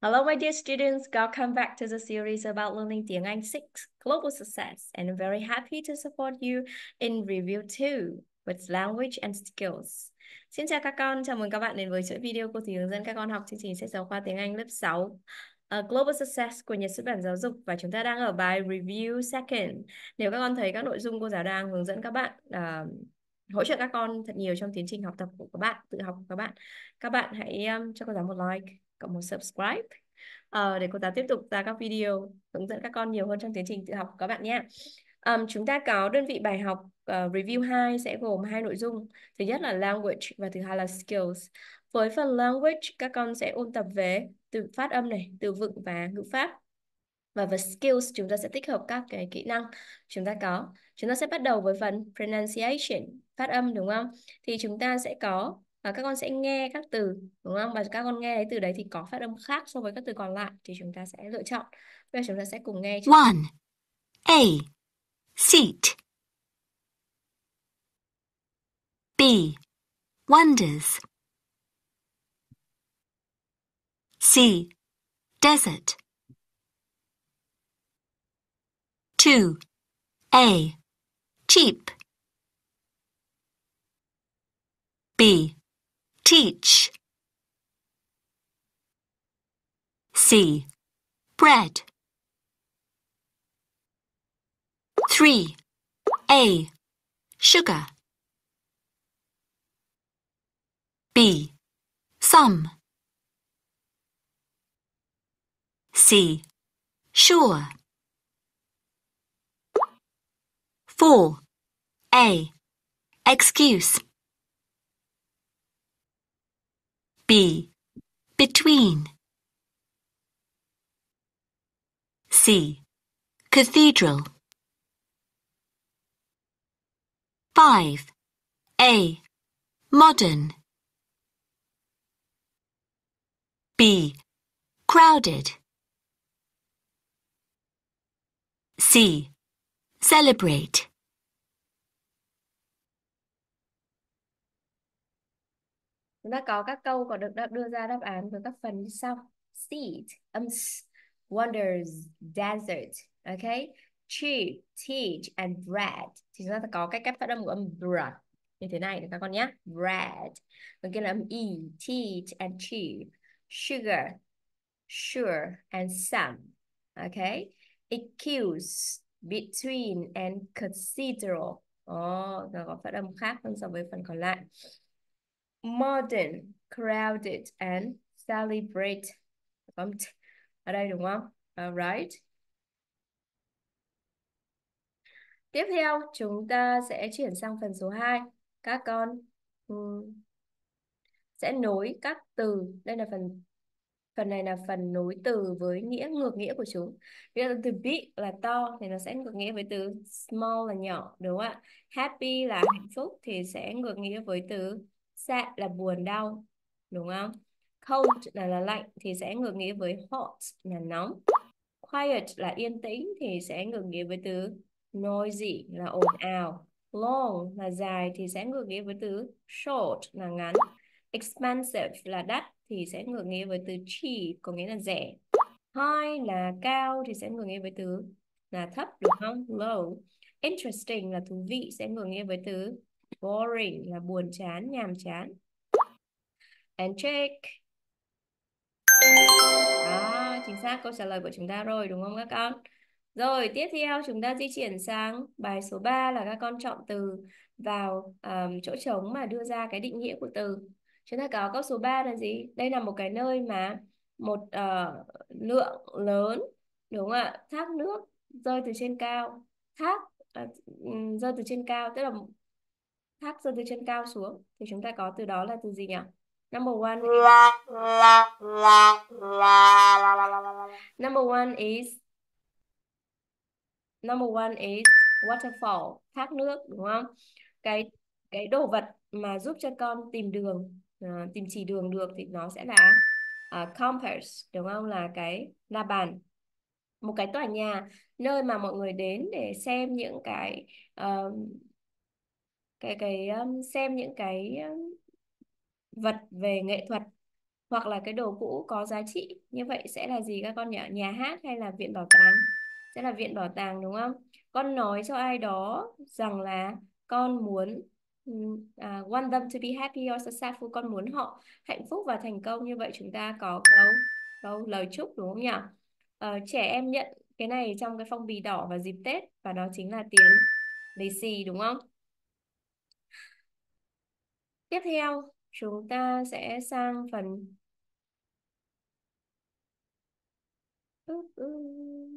Hello, my dear students. Welcome back to the series about learning tiếng Anh 6 Global Success. And I'm very happy to support you in review 2 with language and skills. Xin chào các con, chào mừng các bạn đến với chuỗi video cô thì hướng dẫn các con học chương trình sách giáo khoa tiếng Anh lớp 6 uh, ờ, Global Success của Nhật xuất bản giáo dục và chúng ta đang ở bài Review Second. Nếu các con thấy các nội dung cô giáo đang hướng dẫn các bạn uh, hỗ trợ các con thật nhiều trong tiến trình học tập của các bạn, tự học của các bạn, các bạn hãy um, cho cô giáo một like cộng một subscribe uh, để cô giáo tiếp tục ra các video hướng dẫn các con nhiều hơn trong tiến trình tự học của các bạn nhé. Um, chúng ta có đơn vị bài học uh, review 2 sẽ gồm hai nội dung. Thứ nhất là language và thứ hai là skills. Với phần language, các con sẽ ôn tập về từ phát âm này, từ vựng và ngữ pháp. Và với skills chúng ta sẽ tích hợp các cái kỹ năng chúng ta có. Chúng ta sẽ bắt đầu với phần pronunciation, phát âm đúng không? Thì chúng ta sẽ có và các con sẽ nghe các từ đúng không và các con nghe cái từ đấy thì có phát âm khác so với các từ còn lại thì chúng ta sẽ lựa chọn bây giờ chúng ta sẽ cùng nghe One. A. Seat. B. Wonders. C. Desert. 2. A. Cheap. B. Teach. C. Bread. 3. A. Sugar. B. Some. C. Sure. 4. A. Excuse. B. Between. C. Cathedral. 5. A. Modern. B. Crowded. C. Celebrate. chúng ta có các câu có được đưa ra đáp án với các phần như sau. Seat um, wonders desert okay cheap teach and bread thì chúng ta có cái cách phát âm của âm bread như thế này được các con nhé. Bread Còn kia là âm e teach and cheap sugar sure and some okay accuse between and considerable oh, có phát âm khác hơn so với phần còn lại modern, crowded and celebrate. Ở đây đúng không? Alright. Tiếp theo chúng ta sẽ chuyển sang phần số 2. Các con um, sẽ nối các từ. Đây là phần phần này là phần nối từ với nghĩa, ngược nghĩa của chúng. Ví dụ từ big là to thì nó sẽ ngược nghĩa với từ small là nhỏ, đúng không ạ? Happy là hạnh phúc thì sẽ ngược nghĩa với từ sad là buồn, đau, đúng không? Cold là là lạnh thì sẽ ngược nghĩa với hot là nóng. Quiet là yên tĩnh thì sẽ ngược nghĩa với từ noisy là ồn ào. Long là dài thì sẽ ngược nghĩa với từ short là ngắn. Expensive là đắt thì sẽ ngược nghĩa với từ cheap có nghĩa là rẻ. High là cao thì sẽ ngược nghĩa với từ là thấp đúng không? Low. Interesting là thú vị sẽ ngược nghĩa với từ boring là buồn chán nhàm chán. And check. Đó chính xác câu trả lời của chúng ta rồi đúng không các con? Rồi tiếp theo chúng ta di chuyển sang bài số 3 là các con chọn từ vào um, chỗ trống mà đưa ra cái định nghĩa của từ chúng ta có câu số 3 là gì đây là một cái nơi mà một uh, lượng lớn đúng không ạ thác nước rơi từ trên cao thác uh, rơi từ trên cao tức là thác rơi từ trên cao xuống thì chúng ta có từ đó là từ gì nhỉ? Number one. Number one is Number one is waterfall, thác nước đúng không? Cái cái đồ vật mà giúp cho con tìm đường, uh, tìm chỉ đường được thì nó sẽ là uh, compass đúng không? Là cái la bàn. Một cái tòa nhà nơi mà mọi người đến để xem những cái uh, cái cái um, xem những cái um, vật về nghệ thuật hoặc là cái đồ cũ có giá trị như vậy sẽ là gì các con nhỉ nhà hát hay là viện bảo tàng sẽ là viện bảo tàng đúng không con nói cho ai đó rằng là con muốn uh, want them to be happy or successful con muốn họ hạnh phúc và thành công như vậy chúng ta có câu câu lời chúc đúng không nhỉ? Uh, trẻ em nhận cái này trong cái phong bì đỏ vào dịp Tết và đó chính là tiền lì xì đúng không? Tiếp theo chúng ta sẽ sang phần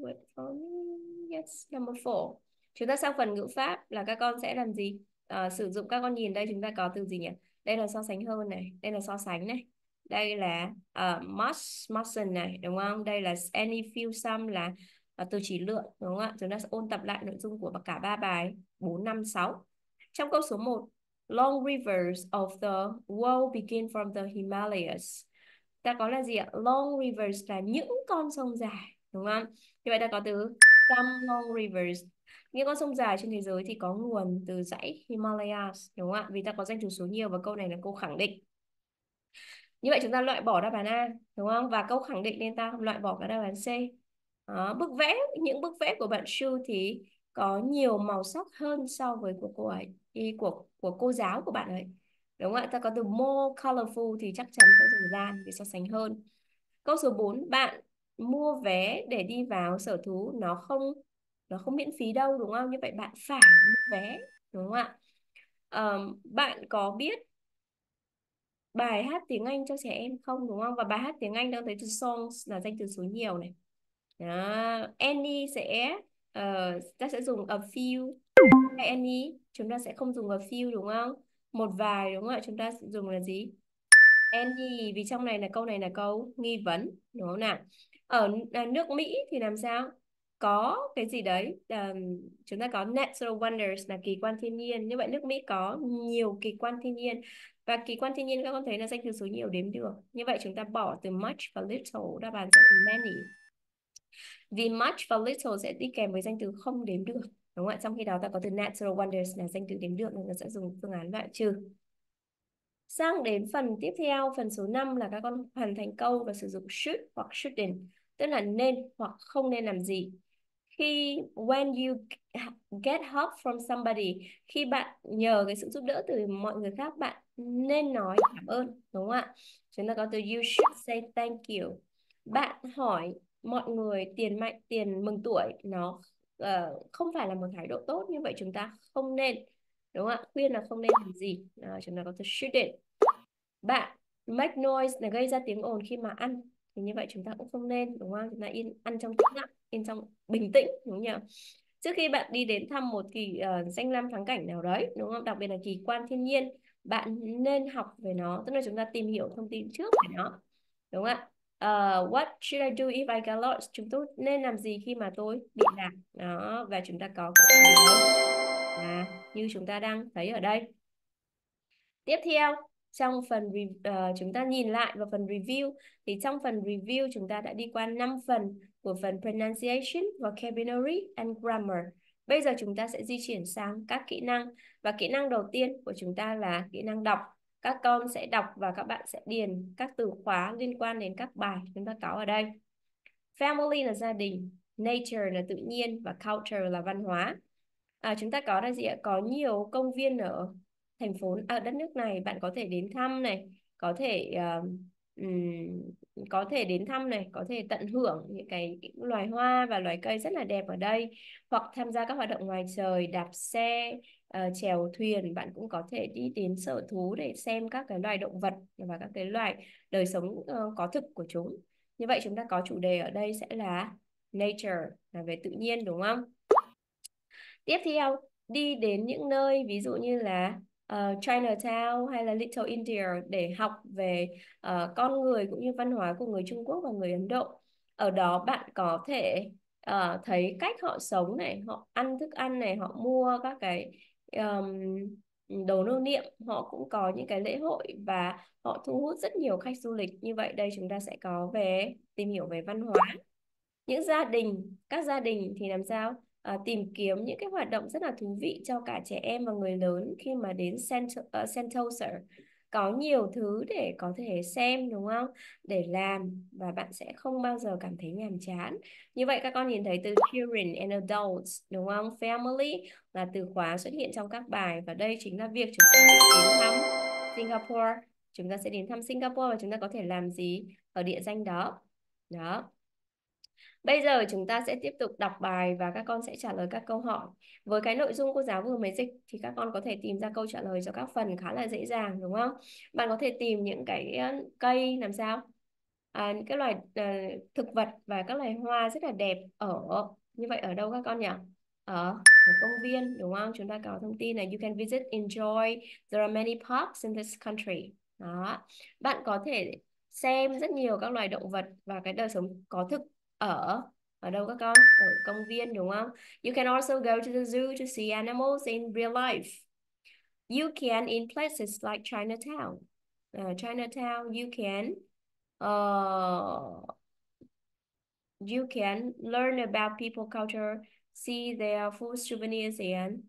wait for me yes number four. Chúng ta sang phần ngữ pháp là các con sẽ làm gì? À, sử dụng các con nhìn đây chúng ta có từ gì nhỉ? Đây là so sánh hơn này đây là so sánh này. Đây là uh, much mustn't này đúng không? Đây là any few some là uh, từ chỉ lượng đúng không ạ? Chúng ta sẽ ôn tập lại nội dung của cả ba bài 4 5 6 trong câu số 1 long rivers of the world begin from the Himalayas. Ta có là gì ạ? Long rivers là những con sông dài đúng không như vậy ta có từ some long rivers những con sông dài trên thế giới thì có nguồn từ dãy Himalayas đúng không ạ? Vì ta có danh từ số nhiều và câu này là câu khẳng định. Như vậy chúng ta loại bỏ đáp án A đúng không? Và câu khẳng định nên ta loại bỏ cả đáp án C. Đó, bức vẽ những bức vẽ của bạn Shu thì có nhiều màu sắc hơn so với của cô ấy của của cô giáo của bạn ấy. Đúng không ạ? Ta có từ more colorful thì chắc chắn sẽ dùng gian để so sánh hơn. Câu số 4 bạn mua vé để đi vào sở thú nó không nó không miễn phí đâu đúng không? Như vậy bạn phải mua vé đúng không ạ? Um, bạn có biết bài hát tiếng Anh cho trẻ em không đúng không? Và bài hát tiếng Anh đang thấy từ songs là danh từ số nhiều này. Đó. any sẽ uh, ta sẽ dùng a few. Hay any chúng ta sẽ không dùng a few đúng không? Một vài đúng không ạ? Chúng ta sẽ dùng là gì? Any vì trong này là câu này là câu nghi vấn đúng không nào? Ở à, nước Mỹ thì làm sao? Có cái gì đấy um, chúng ta có natural wonders là kỳ quan thiên nhiên. Như vậy nước Mỹ có nhiều kỳ quan thiên nhiên và kỳ quan thiên nhiên các con thấy là danh từ số nhiều đếm được. Như vậy chúng ta bỏ từ much và little đáp án sẽ là many. Vì much và little sẽ đi kèm với danh từ không đếm được đúng không ạ? Trong khi đó ta có từ natural wonders là danh từ đếm được nên ta sẽ dùng phương án loại trừ sang đến phần tiếp theo phần số 5 là các con hoàn thành câu và sử dụng should hoặc shouldn't tức là nên hoặc không nên làm gì khi when you get help from somebody khi bạn nhờ cái sự giúp đỡ từ mọi người khác bạn nên nói cảm ơn đúng không ạ? Chúng ta có từ you should say thank you. Bạn hỏi mọi người tiền mạnh tiền mừng tuổi nó uh, không phải là một thái độ tốt như vậy chúng ta không nên đúng không ạ? Khuyên là không nên làm gì. À, chúng ta có từ shouldn't bạn make noise là gây ra tiếng ồn khi mà ăn. Thì như vậy chúng ta cũng không nên đúng không chúng ta in ăn trong tĩnh lặng bên trong bình tĩnh đúng không nhỉ? Trước khi bạn đi đến thăm một kỳ uh, danh lam thắng cảnh nào đấy đúng không? Đặc biệt là kỳ quan thiên nhiên bạn nên học về nó tức là chúng ta tìm hiểu thông tin trước về nó đúng không ạ? Uh, what should I do if I get lost? Chúng tôi nên làm gì khi mà tôi bị lạc? Đó và chúng ta có à, như chúng ta đang thấy ở đây. Tiếp theo trong phần uh, chúng ta nhìn lại vào phần review thì trong phần review chúng ta đã đi qua 5 phần của phần pronunciation, vocabulary and grammar. Bây giờ chúng ta sẽ di chuyển sang các kỹ năng và kỹ năng đầu tiên của chúng ta là kỹ năng đọc. Các con sẽ đọc và các bạn sẽ điền các từ khóa liên quan đến các bài chúng ta có ở đây. Family là gia đình, nature là tự nhiên và culture là văn hóa. À, chúng ta có là gì ạ? Có nhiều công viên ở thành phố ở à, đất nước này bạn có thể đến thăm này có thể uh, um, có thể đến thăm này có thể tận hưởng những cái loài hoa và loài cây rất là đẹp ở đây. Hoặc tham gia các hoạt động ngoài trời đạp xe uh, chèo thuyền bạn cũng có thể đi đến sở thú để xem các cái loài động vật và các cái loài đời sống uh, có thực của chúng. Như vậy chúng ta có chủ đề ở đây sẽ là nature là về tự nhiên đúng không? Tiếp theo đi đến những nơi ví dụ như là uh, Chinatown hay là Little India để học về uh, con người cũng như văn hóa của người Trung Quốc và người Ấn Độ. Ở đó bạn có thể uh, thấy cách họ sống này, họ ăn thức ăn này, họ mua các cái um, đồ lưu niệm, họ cũng có những cái lễ hội và họ thu hút rất nhiều khách du lịch. Như vậy đây chúng ta sẽ có về tìm hiểu về văn hóa. Những gia đình, các gia đình thì làm sao? À, tìm kiếm những cái hoạt động rất là thú vị cho cả trẻ em và người lớn khi mà đến Sentosa. Ờ, có nhiều thứ để có thể xem, đúng không? Để làm và bạn sẽ không bao giờ cảm thấy nhàm chán. Như vậy các con nhìn thấy từ children and adults, đúng không? Family là từ khóa xuất hiện trong các bài và đây chính là việc chúng ta đến thăm Singapore. Chúng ta sẽ đến thăm Singapore và chúng ta có thể làm gì ở địa danh đó. Đó. Bây giờ chúng ta sẽ tiếp tục đọc bài và các con sẽ trả lời các câu hỏi. Với cái nội dung cô giáo vừa mới dịch thì các con có thể tìm ra câu trả lời cho các phần khá là dễ dàng đúng không? Bạn có thể tìm những cái ờ, cây làm sao? À, những cái loài à, thực vật và các loài hoa rất là đẹp ở như vậy ở đâu các con nhỉ? Ở, ở công viên đúng không? Chúng ta có thông tin là you can visit enjoy there are many parks in this country. Đó. Bạn có thể xem rất nhiều các loài động vật và cái đời sống có thực ở ở đâu các con? Ở công viên đúng không? You can also go to the zoo to see animals in real life. You can in places like Chinatown. Uh, Chinatown you can uh, you can learn about people culture see their food souvenirs and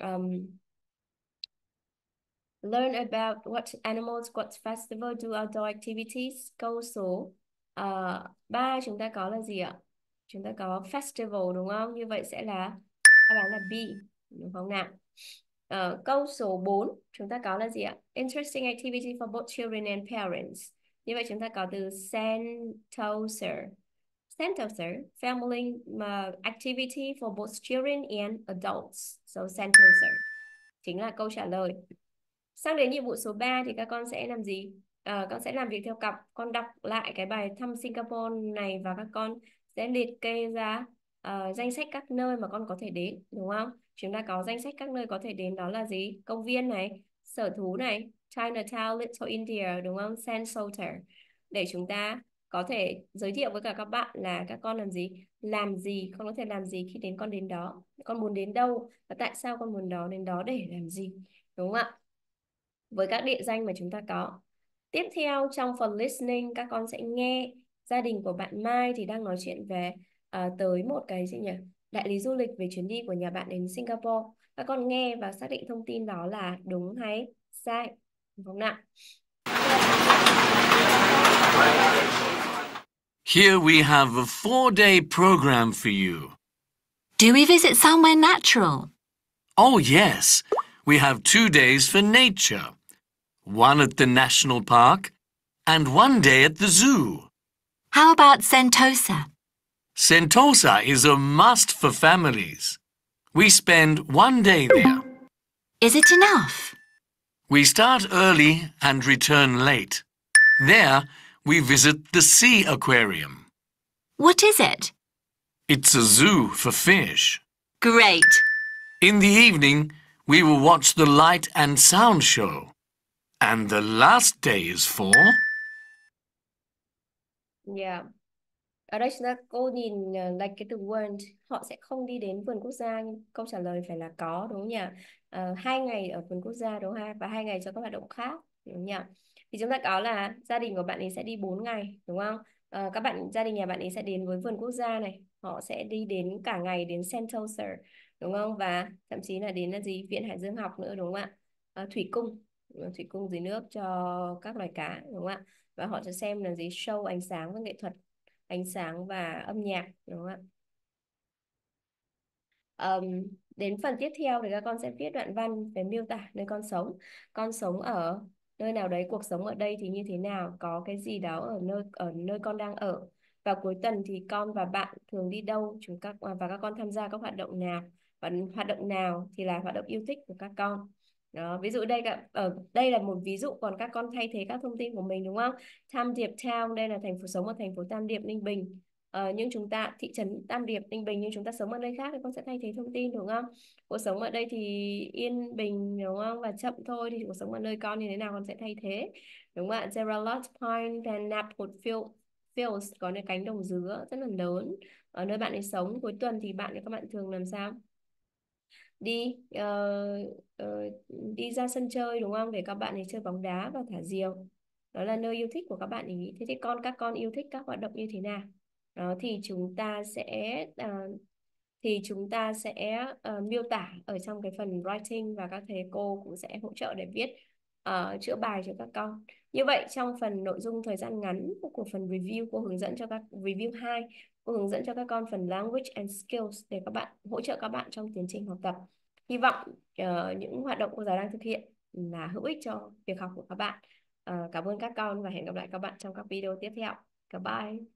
um, learn about what animals what festival do outdoor activities go số uh, ba chúng ta có là gì ạ? Chúng ta có festival đúng không? Như vậy sẽ là đáp án là B đúng không nào uh, ờ, câu số 4 chúng ta có là gì ạ? Interesting activity for both children and parents. Như vậy chúng ta có từ Sentosa Sentosa family uh, activity for both children and adults. So Sentosa chính là câu trả lời. Sang đến nhiệm vụ số 3 thì các con sẽ làm gì? À, con sẽ làm việc theo cặp. Con đọc lại cái bài thăm Singapore này và các con sẽ liệt kê ra uh, danh sách các nơi mà con có thể đến đúng không? Chúng ta có danh sách các nơi có thể đến đó là gì? Công viên này sở thú này Chinatown Little India đúng không? Sand Salter. Để chúng ta có thể giới thiệu với cả các bạn là các con làm gì làm gì con có thể làm gì khi đến con đến đó. Con muốn đến đâu và tại sao con muốn đó đến đó để làm gì đúng không ạ? Với các địa danh mà chúng ta có. Tiếp theo trong phần listening các con sẽ nghe gia đình của bạn Mai thì đang nói chuyện về uh, tới một cái gì nhỉ? Đại lý du lịch về chuyến đi của nhà bạn đến Singapore. Các con nghe và xác định thông tin đó là đúng hay sai. Đúng không nào? Here we have a four-day program for you. Do we visit somewhere natural? Oh, yes. We have two days for nature one at the national park, and one day at the zoo. How about Sentosa? Sentosa is a must for families. We spend one day there. Is it enough? We start early and return late. There, we visit the sea aquarium. What is it? It's a zoo for fish. Great. In the evening, we will watch the light and sound show. And the last day is for? Yeah. Ở đây chúng ta cô nhìn uh, like cái từ won't họ sẽ không đi đến vườn quốc gia nhưng câu trả lời phải là có đúng không nhỉ? Uh, hai ngày ở vườn quốc gia đúng không? Và hai ngày cho các hoạt động khác đúng không nhỉ? Thì chúng ta có là gia đình của bạn ấy sẽ đi 4 ngày đúng không? Uh, các bạn gia đình nhà bạn ấy sẽ đến với vườn quốc gia này, họ sẽ đi đến cả ngày đến Sentosa đúng không? Và thậm chí là đến là gì? Viện Hải Dương học nữa đúng không ạ? Uh, thủy cung thủy cung dưới nước cho các loài cá đúng không ạ? Và họ sẽ xem là gì show ánh sáng và nghệ thuật ánh sáng và âm nhạc đúng không ạ? Um, đến phần tiếp theo thì các con sẽ viết đoạn văn về miêu tả nơi con sống. Con sống ở nơi nào đấy cuộc sống ở đây thì như thế nào có cái gì đó ở nơi ở nơi con đang ở. Và cuối tuần thì con và bạn thường đi đâu chúng các à, và các con tham gia các hoạt động nào và hoạt động nào thì là hoạt động yêu thích của các con đó, ví dụ đây cả ở ờ, đây là một ví dụ còn các con thay thế các thông tin của mình đúng không? Tam Điệp Town đây là thành phố sống ở thành phố Tam Điệp Ninh Bình. Ờ, nhưng chúng ta thị trấn Tam Điệp Ninh Bình nhưng chúng ta sống ở nơi khác thì con sẽ thay thế thông tin đúng không? Cuộc sống ở đây thì yên bình đúng không? Và chậm thôi thì cuộc sống ở nơi con như thế nào con sẽ thay thế. Đúng không ạ? Gerald Point and Naples Field Fields có những cánh đồng dứa rất là lớn ở nơi bạn ấy sống cuối tuần thì bạn các bạn thường làm sao đi uh, uh, đi ra sân chơi đúng không? Để các bạn ấy chơi bóng đá và thả diều. Đó là nơi yêu thích của các bạn ý thế thì con các con yêu thích các hoạt động như thế nào? Đó thì chúng ta sẽ uh, thì chúng ta sẽ uh, miêu tả ở trong cái phần writing và các thầy cô cũng sẽ hỗ trợ để viết uh, chữa bài cho các con. Như vậy trong phần nội dung thời gian ngắn của phần review cô hướng dẫn cho các review 2 cô hướng dẫn cho các con phần language and skills để các bạn hỗ trợ các bạn trong tiến trình học tập. Hy vọng uh, những hoạt động cô giáo đang thực hiện là hữu ích cho việc học của các bạn. Uh, cảm ơn các con và hẹn gặp lại các bạn trong các video tiếp theo. Goodbye.